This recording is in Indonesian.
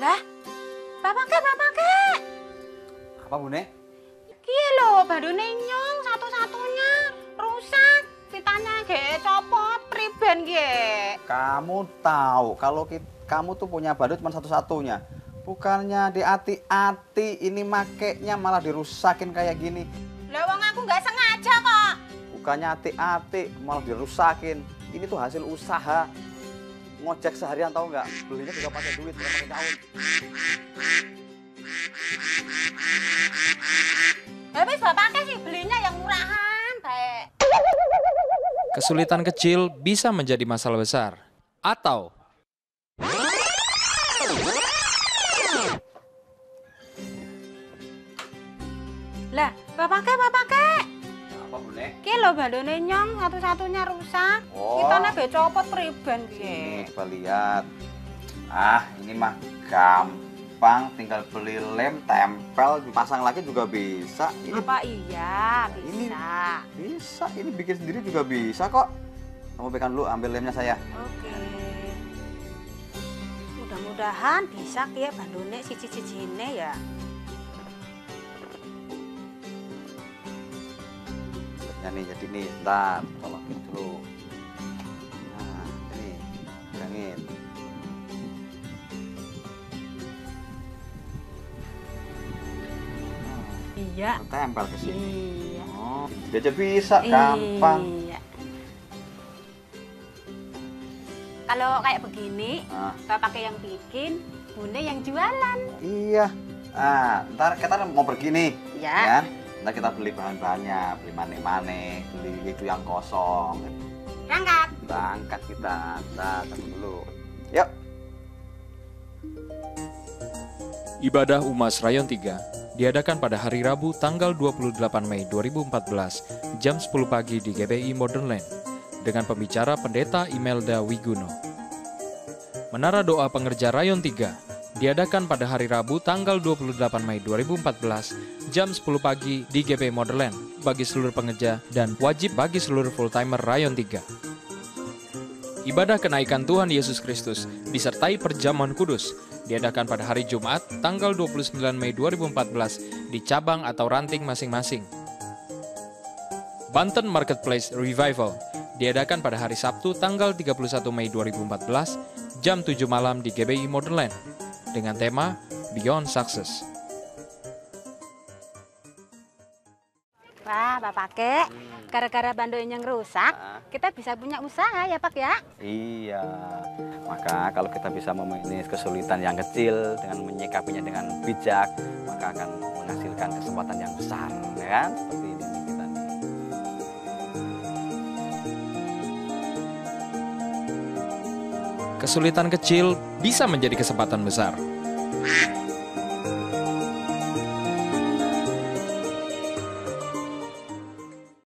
Lah, bapak ke, bapak ke. Apa Bune? Kiye lho, badune nyong satu-satunya rusak. Pitanya ge copot priben ge. Kamu tahu kalau ki- kamu tuh punya badut cuma satu-satunya. Bukannya diati-ati ini makainya malah dirusakin kayak gini. Lah wong aku nggak sengaja kok. Bukannya ati-ati malah dirusakin. Ini tuh hasil usaha. Ngojek seharian tahu nggak? Belinya juga pakai duit bukan pakai daun. Habis bapaknya sih belinya yang murahan, baik. Kesulitan kecil bisa menjadi masalah besar. Atau Lah, bapaknya, bapaknya. Apa Bune? Ki lho nyong satu-satunya rusak. Oh. Pitane ge copot priben Ini ki. coba lihat. Ah, ini mah gampang. Tinggal beli lem, tempel, pasang lagi juga bisa. Ini Apa iya? Ini- Bisa. bisa. Ini bikin sendiri juga bisa kok. Kamu pegang dulu, ambil lemnya saya. Oke. Mudah-mudahan bisa ki ya bandune siji-sijine ya. Bentuknya nih, jadi nih, ntar tolongin dulu. Nah, ini, pegangin. Iya. Nah, tempel ke sini. Iya. Oh, dia aja bisa, gampang. Iya. Kalau kayak begini, Nah, bapaknya yang bikin, bunda yang jualan. iya. Nah, ntar kita mau pergi nih. Ya. ya. Ntar kita beli bahan-bahannya, beli mane-mane, beli itu yang kosong. Berangkat. Berangkat kita, ntar tunggu dulu. Yuk. Ibadah Umas Rayon 3 diadakan pada hari Rabu tanggal 28 Mei 2014 jam 10 pagi di GBI Modern Land dengan pembicara Pendeta Imelda Wiguno. Menara Doa Pengerja Rayon 3 diadakan pada hari Rabu tanggal 28 Mei 2014 jam 10 pagi di GBI Modern Land bagi seluruh pengerja dan wajib bagi seluruh full-timer Rayon 3. Ibadah kenaikan Tuhan Yesus Kristus disertai perjamuan kudus diadakan pada hari Jumat tanggal 29 Mei 2014 di cabang atau ranting masing-masing. Banten Marketplace Revival diadakan pada hari Sabtu tanggal 31 Mei 2014 jam 7 malam di GBI Modern dengan tema Beyond Success. Wah, bapak ke, gara-gara bandone yang rusak, Nah, kita bisa punya usaha ya pak ya. iya. Maka kalau kita bisa memanage kesulitan yang kecil dengan menyikapinya dengan bijak, maka akan menghasilkan kesempatan yang besar, ya kan? Seperti Kesulitan kecil bisa menjadi kesempatan besar.